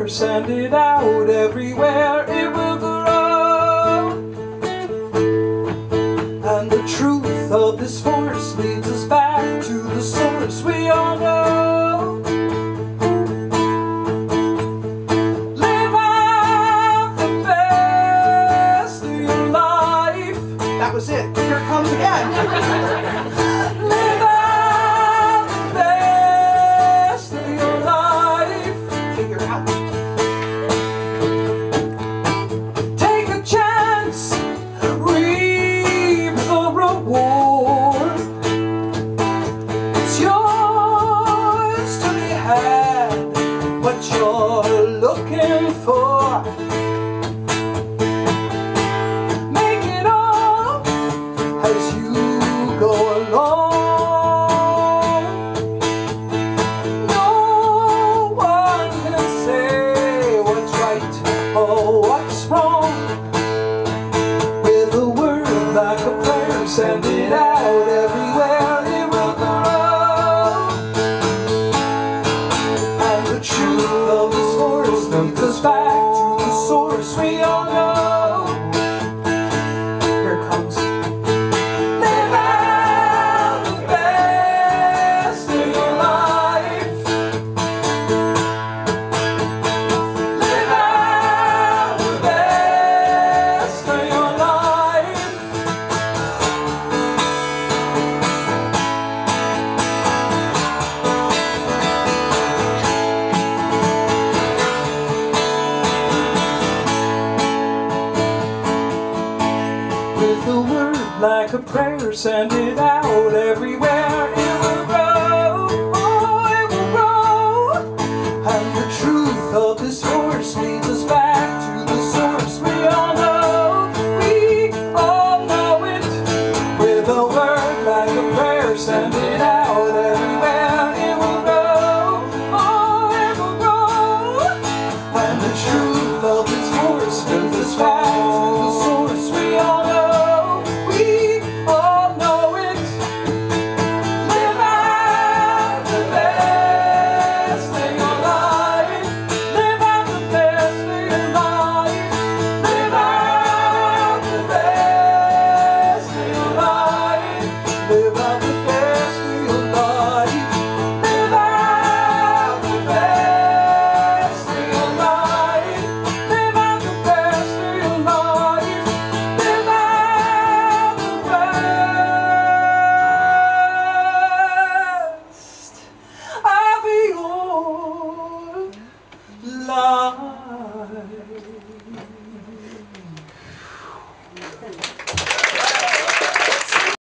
water, send it out everywhere, it will grow. And the truth of this force leads us back to the source. like a prayer, send it out everywhere. It will grow, oh, it will grow. And the truth of this horse leads us back to the source. We all know, we all know it. With a word like a prayer, send it out everywhere. It will grow, oh, it will grow. And the truth. life.